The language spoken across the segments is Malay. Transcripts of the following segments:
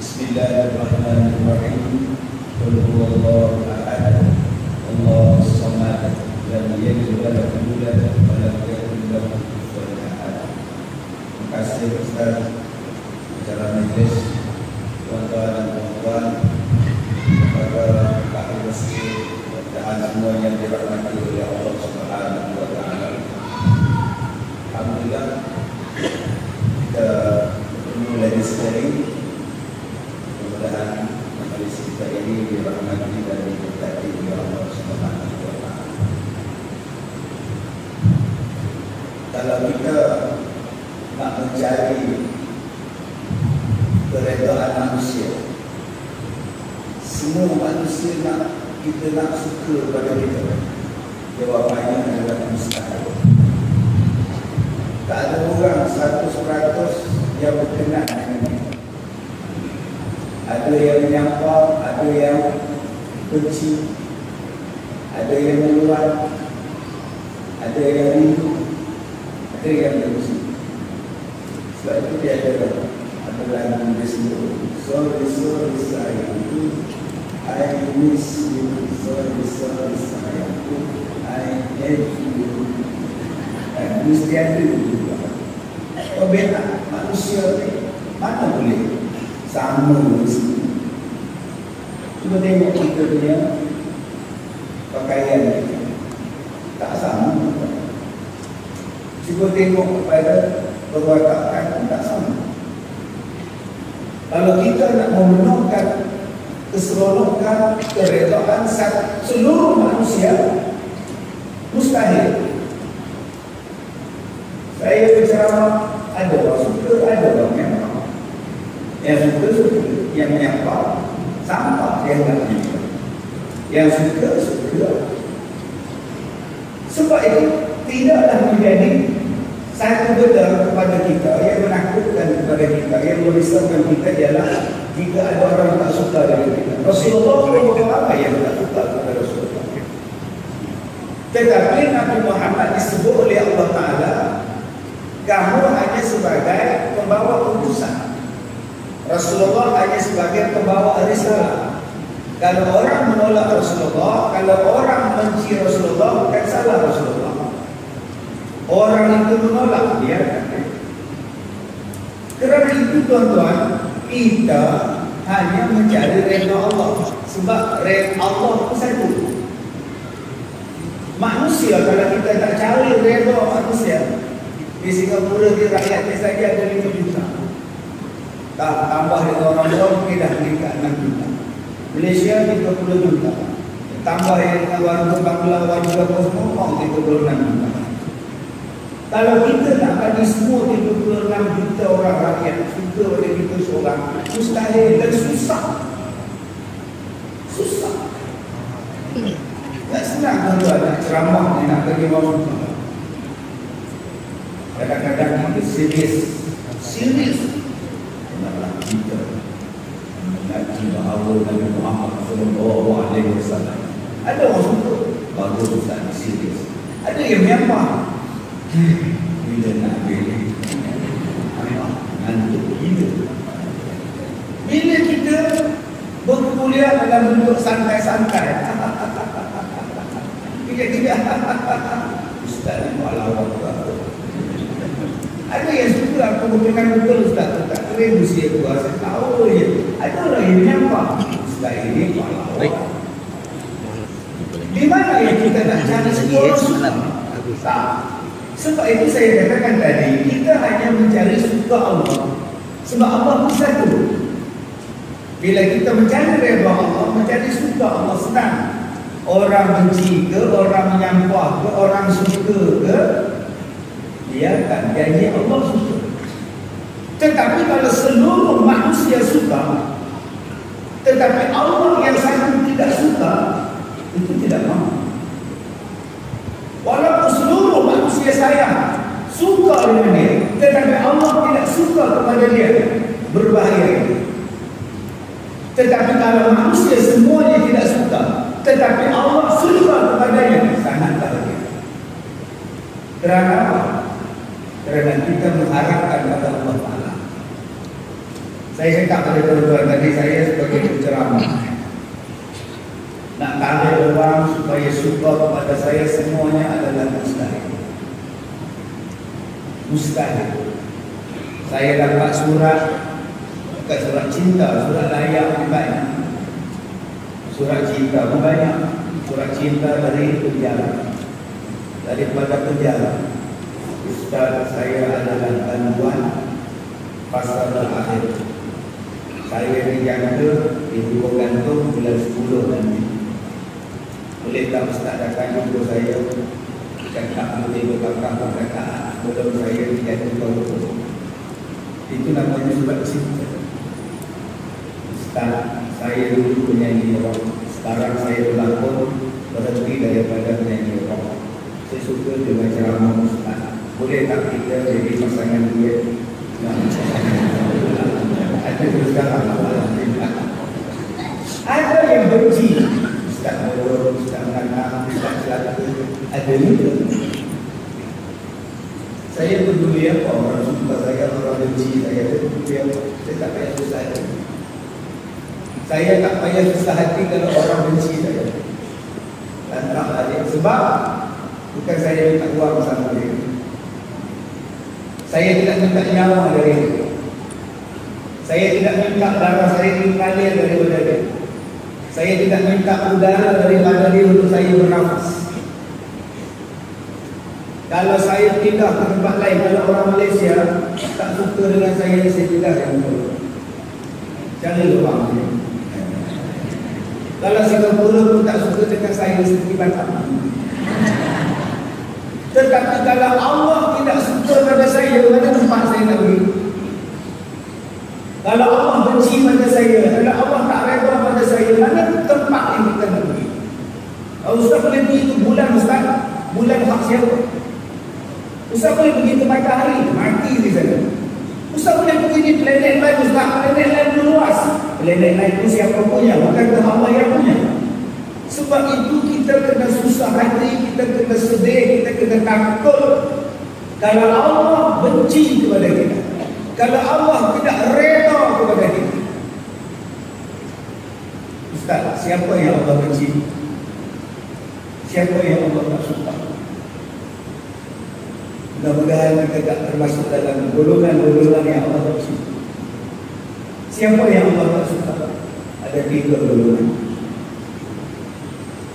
بسم الله الرحمن الرحيم قل هو الله Semua yang dirahmati oleh Allah Subhanahu wa taala. Alhamdulillah Kita bertemu lagi sekali Mudah-mudahan Majlis kita ini dirahmati dan diberkati oleh Allah Subhanahu wa taala. Kalau kita nak mencari keredaan manusia, semua manusia nak kita nak suka pada kita. Jawapannya adalah mustahil. Tak ada orang 100% yang berkenan dengan kita. Ada yang menyapa, ada yang benci, ada yang meluat, ada yang rindu, ada yang benci. Sebab itu dia ada ada lagu dia sebut Sorry, sorry sayangku I miss you Sorry, sorry sayangku I hate you. Dan mesti ada juga Oh beda manusia Mana boleh? Sama mesti Cuba tengok kita punya Pakaian kita Tak sama. Cuba tengok kepada perwatakan pun tak sama. Kalau kita nak memenuhkan keseronokan, keredaan seluruh manusia, mustahil. Saya berceramah, ada orang suka, ada orang yang tak. Yang suka, suka. Yang menyapa, sampah yang tak menyapa. Yang suka, suka. Sebab itu, tidaklah menjadi satu benda kepada kita yang menakutkan kepada kita yang merisaukan kita ialah jika ada orang tak suka dengan kita Rasulullah SAW apa yang tak suka kepada Rasulullah. Tetapi Nabi Muhammad disebut oleh Allah Ta'ala kamu hanya sebagai pembawa utusan. Rasulullah hanya sebagai pembawa risalah. Kalau orang menolak Rasulullah kalau orang benci Rasulullah bukan salah Rasulullah. Orang itu menolak dia. Kerana itu tuan-tuan, kita hanya mencari redha Allah. Sebab redha Allah itu satu. Manusia kalau kita tak cari redha manusia, di Singapura di rakyatnya saja ada 5 juta. Tak tambah dengan orang luar mungkin dah meningkat 6 juta. Malaysia 30 juta. Tambah dengan warga Bangla, warga Kosmo, 36 juta. Kalau kita nak bagi semua 36 juta orang rakyat suka pada kita seorang, mustahil dan susah. Susah. Tak senang tuan-tuan nak ceramah ni nak bagi orang suka. Kadang-kadang kita serius. Serius. Kenapa kita mengaji bahawa Nabi Muhammad Wasallam ada orang suka bagus Ustaz serius. Ada yang bila nak bila ngantuk gila bila kita berkuliah dalam bentuk santai-santai. Tiga-tiga Ustaz ni malah ada yang suka aku berkenaan betul Ustaz. Tak keren usia aku saya tahu je. Ada orang yang menyapa. Ustaz ini malah di mana yang kita nak cari sekolah tak. Sebab itu saya katakan tadi, kita hanya mencari suka Allah. Sebab Allah pun satu. Bila kita mencari redha Allah, mencari suka Allah senang. Orang benci ke, orang menyampah ke, orang suka ke, dia akan janji Allah suka. Tetapi kalau seluruh manusia suka, tetapi Allah yang satu tidak suka, itu tidak mahu. Walaupun seluruh manusia sayang dengan dia. Tetapi Allah tidak suka kepada dia. Berbahaya. Tetapi kalau manusia semuanya tidak suka. Tetapi Allah suka kepadanya. Sangat bahagia. Kerana apa? Kerana kita mengharapkan kepada Allah Ta'ala. Saya cakap pada tuan-tuan tadi saya sebagai penceramah. Nak tarik orang supaya suka kepada saya semuanya adalah mustahil. Mustahil. Saya dapat surat bukan surat cinta, surat layak pun banyak. Surat cinta pun banyak. Surat cinta dari penjara. Daripada penjara. Ustaz saya adalah bantuan pasal akhir. Saya dijangka di dua gantung bulan 10 nanti. Boleh tak Ustaz datang jumpa saya Cakap boleh berkakak berkakak Belum saya dijangka Itu namanya surat cinta Ustaz, saya dulu penyanyi rock. Sekarang saya berlakon berhenti daripada penyanyi rock. Saya suka dengan ceramah Ustaz. Boleh tak kita jadi pasangan dia? Ada teruskan Ada yang benci Ustaz Moro, Ustaz Nana, Ustaz Selaka Ada juga Saya peduli apa orang suka saya, orang benci saya Saya peduli apa Saya tak payah susah saya tak payah susah hati kalau orang benci saya. Dan tak balik. Sebab bukan saya minta uang sama dia. Saya tidak minta nyawa dari dia. Saya tidak minta darah saya mengalir daripada dia. Saya tidak minta udara daripada dia untuk saya bernafas. Kalau saya pindah ke tempat lain, kalau orang Malaysia tak suka dengan saya, saya pindah ke tempat Jangan lupa Kalau Singapura pun tak suka dengan saya seperti Batam. Tetapi kalau Allah tidak suka pada saya, mana tempat saya nak pergi? Kalau Allah benci pada saya, kalau Allah tak reda pada saya, mana tempat yang kita nak pergi? Kalau Ustaz boleh pergi ke bulan Ustaz, bulan hak siapa? Ustaz boleh pergi ke matahari, mati di sana. Ustaz boleh di planet lain Ustaz, planet lain luas. Planet lain itu siapa punya, bukan ke Allah yang punya. Sebab itu kita kena susah hati, kita kena sedih, kita kena takut. Kalau Allah benci kepada kita. Kalau Allah tidak reda kepada kita. Ustaz, siapa yang Allah benci? Siapa yang Allah tak suka? Mudah-mudahan kita tak termasuk dalam golongan-golongan yang Allah benci. Siapa yang Allah tak suka? Ada tiga golongan.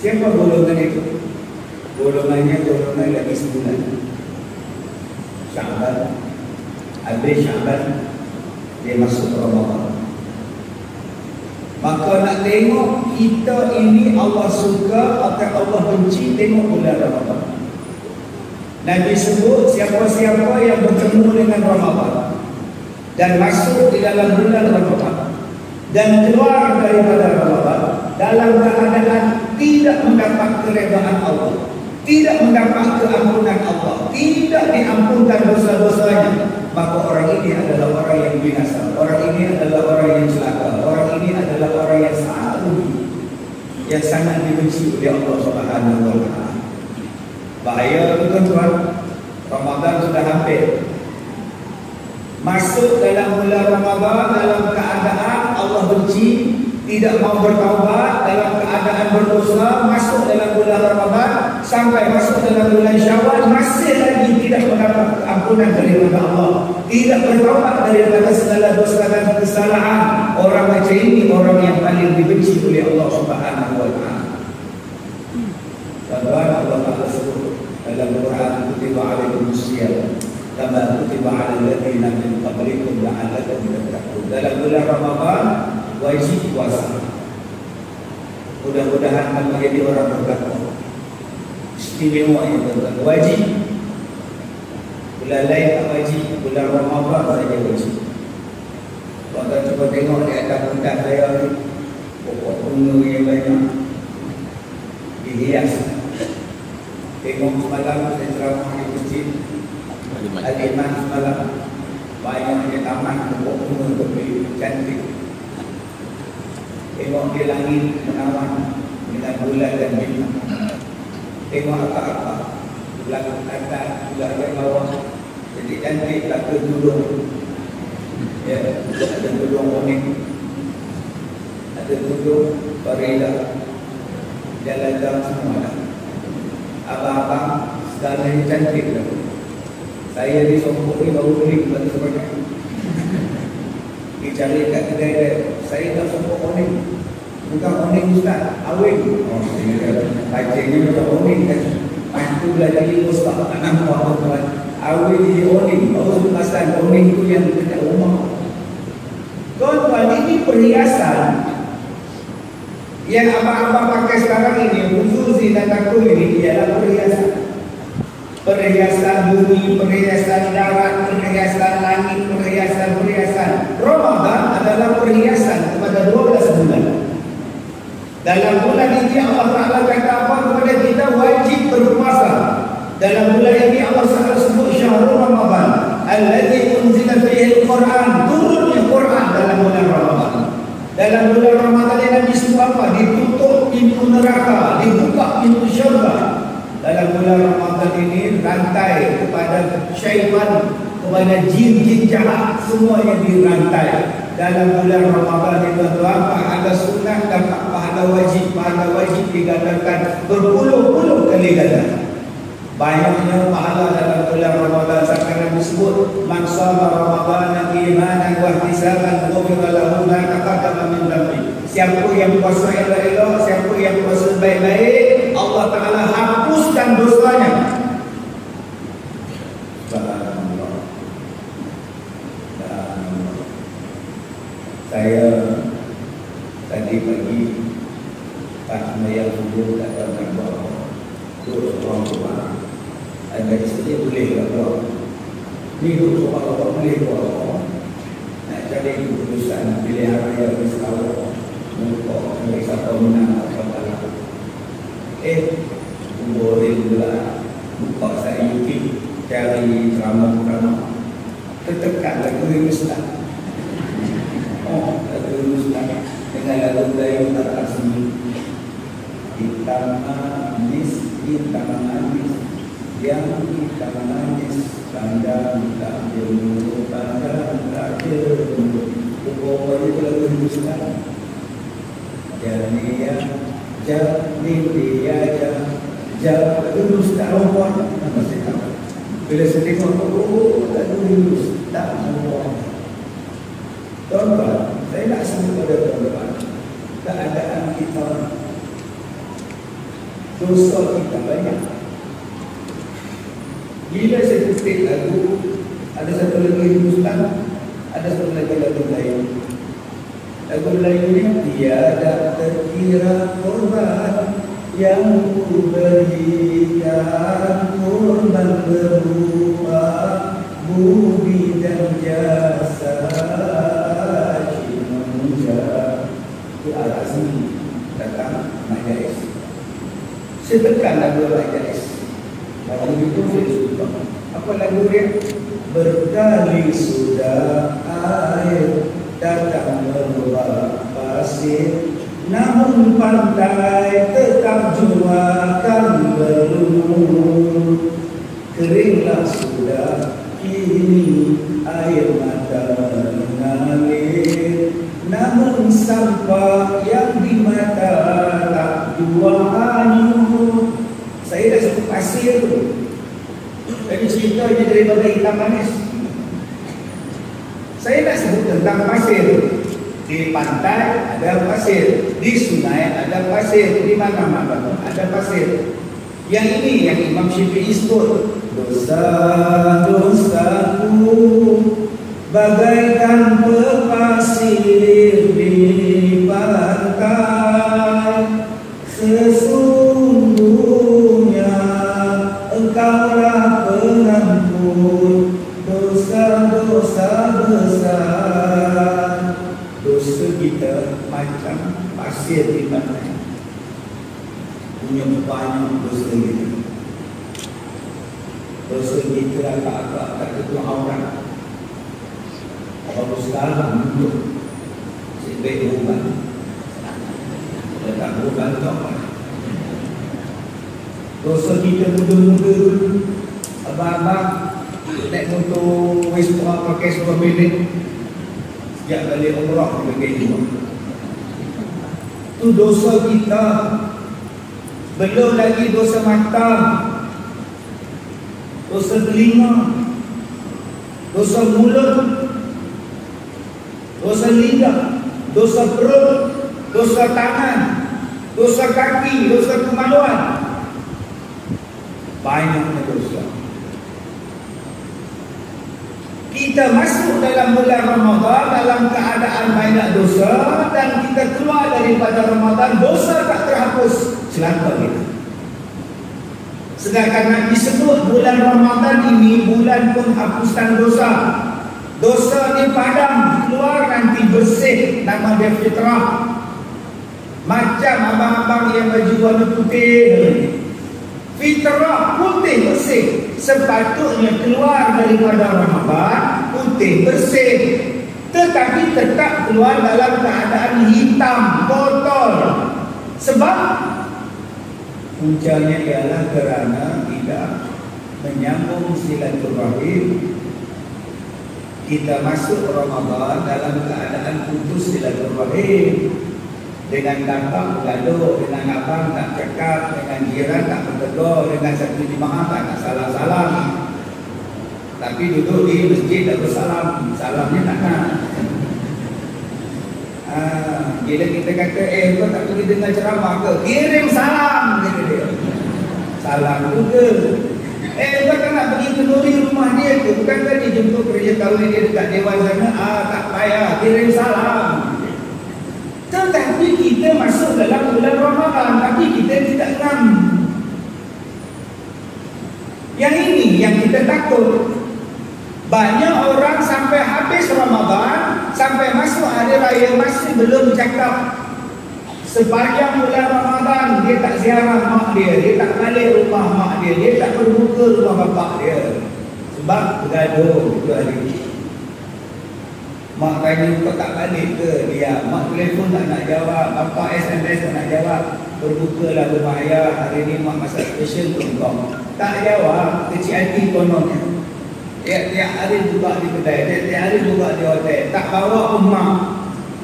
Siapa golongan itu? Golongannya golongan lagi sebulan. Syaban. Habis Syaban, dia masuk Ramadan. Maka nak tengok kita ini Allah suka atau Allah benci, tengok bulan Ramadan. Nabi sebut siapa-siapa yang bertemu dengan Ramadan dan masuk di dalam bulan Ramadan dan keluar daripada Ramadan dalam keadaan tidak mendapat keredaan Allah, tidak mendapat keampunan Allah, tidak diampunkan dosa-dosanya, maka orang ini adalah orang yang binasa, orang ini adalah orang yang celaka, orang ini adalah orang yang sangat yang sangat dibenci oleh Allah Subhanahu wa taala. Bahaya itu tuan Ramadan sudah hampir. Masuk dalam bulan Ramadan Dalam keadaan Allah benci Tidak mau bertaubat Dalam keadaan berdosa Masuk dalam bulan Ramadan Sampai masuk dalam bulan Syawal Masih lagi tidak mendapat ampunan daripada Allah. Tidak bertaubat daripada segala dosa dan kesalahan. Orang macam ini Orang yang paling dibenci oleh Allah Subhanahu wa ta'ala. Tuan-tuan Allah sebut dalam Quran kutiba alaikum siyam kama kutiba ala alladziina min qablikum la'allakum tattaqun. Dalam bulan Ramadan wajib puasa. Mudah-mudahan akan menjadi orang bertakwa. Istimewa yang tuan wajib. Bulan lain tak wajib bulan Ramadan saja wajib. Tuan-tuan cuba tengok di atas muka saya ni Pokok bunga yang banyak. Dihias Tengok semalam saya ceramah di masjid Al-Iman semalam. Banyak di taman Pokok bunga tepi Cantik. Tengok di langit Menawan Dengan bulan dan bintang Tengok apa-apa. Bulan atas Bulan bawah. Jadi cantik Tak kedudung Ya Ada kedudung kuning Ada kedudung Barila Jalan-jalan semua Abang-abang Sekarang cantik lah saya di Sombong ni baru beli kepada sebanyak Dicari kat kedai dia. Saya tak Sombong oning Bukan oning Ustaz, awing Oh, kan Bacanya macam oning kan? Itu lah jadi Ustaz. Tak nampak tuan Awing jadi oning Baru tu pasal oning tu yang dekat rumah. Tuan-tuan, ini perhiasan Yang abang-abang pakai sekarang ini Uzuzi dan takut ini Ialah perhiasan perhiasan bumi, perhiasan darat, perhiasan langit, perhiasan-perhiasan. Ramadan adalah perhiasan kepada 12 bulan. Dalam bulan ini Allah Ta'ala kata apa kepada kita wajib berpuasa. Dalam bulan ini Allah Ta'ala sebut syahrul Ramadan. Alladhi unzila fihi al-Quran. Turunnya Quran dalam bulan Ramadan. Dalam bulan Ramadan sebut apa? Ditutup pintu neraka, dibuka pintu syurga dalam bulan Ramadan ini rantai kepada syaitan kepada jin-jin jahat semua yang dirantai dalam bulan Ramadan ini tuan-tuan pahala sunnah dan pahala wajib pahala wajib digandakan berpuluh-puluh kali ganda banyaknya pahala dalam bulan Ramadan sekarang disebut shalla Ramadan imanan wa ihtisaban ghufira lahu ma taqaddama min dhanbi. Siapa yang puasa elok-elok siapa yang puasa baik-baik Allah Ta'ala hapuskan dosanya. Saya tadi pagi tak semayang subuh tak tahu nak buat apa rumah ada isteri boleh tak buat ni duduk seorang rumah boleh buat nak cari keputusan pilihan raya di sekolah untuk mereka tahu menang Eh, boleh pula buka saya YouTube cari drama-drama. Tertekan lagu ini Ustaz. Oh, lagu ini Ustaz. Dengan lagu Melayu tak asli. Hitam manis, hitam manis. Yang hitam manis, tanda tak jemur, tanda tak jemur. Pokoknya itu lagu ini Ustaz. Jadi yang jauh dia jauh jauh lulus tak rompak masih tak. Bila saya tengok oh tak lulus tak rompak tuan-tuan saya nak sebut pada tuan-tuan keadaan kita. Dosa kita banyak. Bila saya kutip lagu ada satu lagu Hindustan ada satu lagi lagu lain Lagu Melayu ini tiada terkira korban yang ku berikan korban berupa budi dan jasa cinta. Itu arah sini datang Majais setekan lagu Majais lagu itu suka. Apa lagu dia? Berkali sudah air datang meluap pasir Namun pantai tetap juakan belum Keringlah sudah kini air mata mengalir. Namun sampah yang di mata tak jua hanyut. Saya dah sebut pasir tu. Jadi cerita je daripada hitam manis. Saya nak sebut tentang pasir. Di pantai ada pasir, di sungai ada pasir, di mana-mana ada pasir. Yang ini yang Imam Syafi'i sebut dosa-dosaku bagaikan pepasir di pantai sesungguhnya engkau lah pengampun pasir di pantai Punya banyak dosa kita dosa kita agak-agak tak ketua aurat kalau sekarang duduk si baik ubat dia tak tu apa dosa kita muda-muda. Abang-abang naik motor Vespa pakai sebuah minit. Sejak balik umrah kita kaya itu dosa kita. Belum lagi dosa mata. Dosa telinga, dosa mulut, dosa lidah, dosa perut, dosa tangan, dosa kaki, dosa kemaluan. Banyaknya dosa. Kita masuk dalam bulan Ramadan dalam keadaan banyak dosa dan kita keluar daripada Ramadan dosa tak terhapus. Celaka kita. Sedangkan Nabi sebut bulan Ramadan ini bulan penghapusan dosa. Dosa ni padam, keluar nanti bersih nama dia fitrah. Macam abang-abang yang baju warna putih. Fitrah putih bersih. Sepatutnya keluar daripada Ramadan putih bersih. Tetapi tetap keluar dalam keadaan hitam, kotor. Sebab Puncanya ialah kerana tidak menyambung silaturahim kita masuk Ramadan dalam keadaan putus silaturahim dengan dampak gaduh, dengan abang tak cakap, dengan jiran tak bertegur, dengan satu jemaah tak nak salam-salam. Tapi duduk di masjid tak bersalam, salamnya tak nak. Ah, bila kita kata, eh kau tak pergi dengar ceramah ke? Kirim salam, kata dia. Salam juga. Eh, kau tak nak pergi kenduri rumah dia ke? Bukan tadi jemput kerja kahwin dia dekat Dewan sana? Ah, tak payah, kirim salam. Tetapi kita masuk dalam bulan Ramadan, tapi kita tidak ngam. Yang ini yang kita takut. Banyak orang sampai habis Ramadan, sampai masuk hari raya masih belum cakap sepanjang bulan Ramadan dia tak ziarah mak dia, dia tak balik rumah mak dia, dia tak berbuka rumah bapak dia. Sebab bergaduh itu hari ini. Mak tanya kau tak balik ke dia? Mak telefon tak nak jawab, bapak SMS tak nak jawab. Berbukalah rumah ayah, hari ini mak masak special untuk kau. Tak jawab, kecil hati kononnya. Tiap-tiap hari buka di kedai, tiap-tiap hari buka di hotel. Tak bawa pun mak.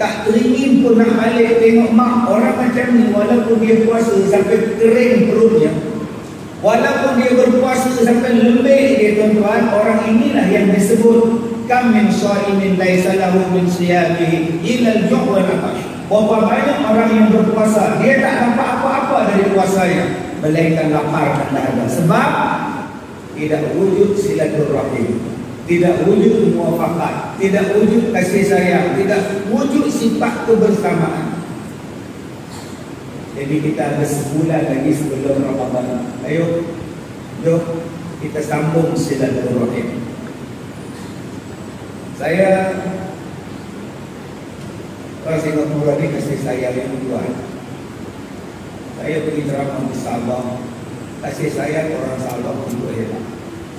Tak teringin pun nak balik tengok mak. Orang macam ni walaupun dia puasa sampai kering perutnya. Walaupun dia berpuasa sampai lembek dia tuan-tuan. Orang inilah yang disebut. Kam min syaimin laisalahu min siyamihi ju'wal atash. Berapa banyak orang yang berpuasa. Dia tak nampak apa-apa dari puasanya. Melainkan lapar dan dahaga. Sebab tidak wujud silaturahim. Tidak wujud muafakat tidak wujud kasih sayang. Tidak wujud sifat kebersamaan. Jadi kita ada sebulan lagi sebelum Ramadan. Ayo jom kita sambung silaturahim. Saya orang Singapura ni kasih sayang yang kuat saya pergi ceramah di Sabah kasih sayang orang Sabah juga hebat.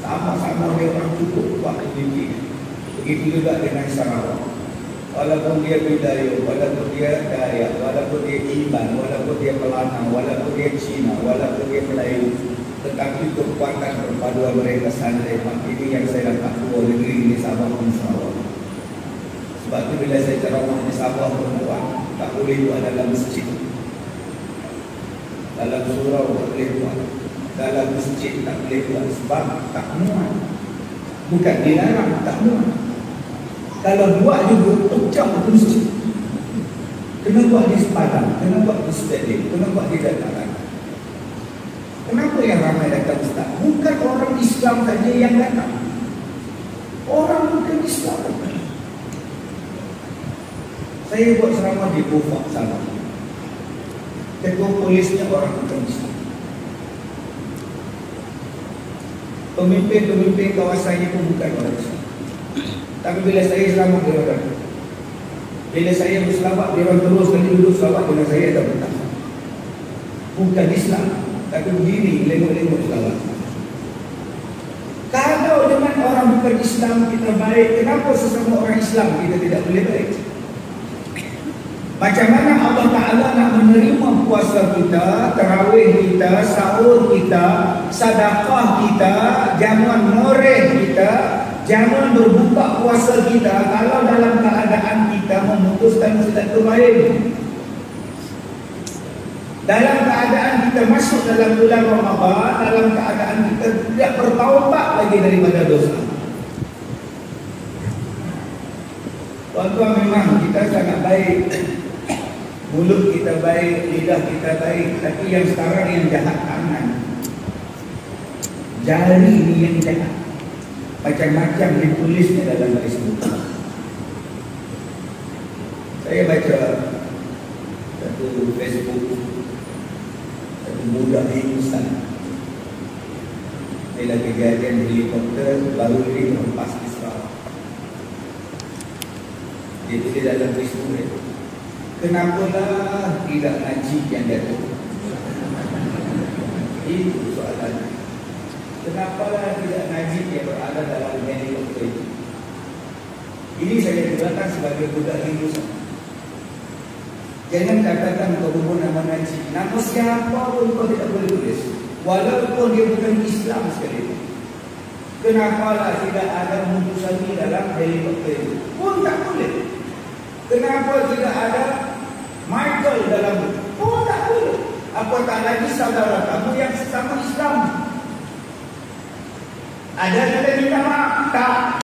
Sama-sama dia orang cukup buat kebimbing. Begitu juga dengan Sarawak. Walaupun dia budaya, walaupun dia daya, walaupun dia iman, walaupun dia pelanang, walaupun dia Cina, walaupun dia Melayu. Tetapi kekuatan perpaduan mereka sangat hebat. Ini yang saya dapat dua negeri di Sabah dan Sarawak. Sebab itu bila saya ceramah di Sabah perempuan, tak boleh buat dalam masjid. Dalam surau tak boleh buat dalam masjid tak boleh buat sebab tak muat. Bukan dilarang, tak muat. Kalau buat juga, pecah masjid. Kena buat di sepadan, kena buat di stadium, kena buat di dataran. Kenapa yang ramai datang Ustaz? Bukan orang Islam saja yang datang. Orang bukan Islam. Saya buat ceramah di Bufak sana. Ketua polisnya orang bukan Islam. Pemimpin-pemimpin kawasan itu bukan orang Islam. Tapi bila saya selamat dia orang Bila saya berselamat dia orang terus kali duduk selamat dengan saya tak betul. Bukan Islam. Tapi begini lengok-lengok selamat. bukan Islam kita baik, kenapa sesama orang Islam kita tidak boleh baik? Macam mana Allah Ta'ala nak menerima puasa kita, terawih kita, sahur kita, sadaqah kita, jamuan noreh kita, jamuan berbuka puasa kita kalau dalam keadaan kita memutuskan silaturahim. Dalam keadaan kita masuk dalam bulan Ramadan, dalam keadaan kita tidak bertaubat lagi daripada dosa. Tuan-tuan memang kita sangat baik Mulut kita baik, lidah kita baik Tapi yang sekarang yang jahat tangan. Jari ni yang jahat. Macam-macam ditulisnya dalam Facebook. Saya baca Satu Facebook Satu budak Hindusan Bila kejadian helikopter Baru ini lepas Israel Dia tulis dalam Facebook Kenapalah tidak ngaji yang jatuh? Itu soalan. Kenapalah tidak ngaji yang berada dalam helikopter itu? Ini saya gunakan sebagai budak Hindu Jangan katakan kau pun nama ngaji. Nama siapa pun kau tidak boleh tulis. Walaupun dia bukan Islam sekali. Kenapalah tidak ada mutusani dalam helikopter itu? Pun tak boleh. Kenapa tidak ada Michael dalam Oh tak boleh Apatah lagi saudara kamu yang sesama Islam. Ada yang minta maaf? Tak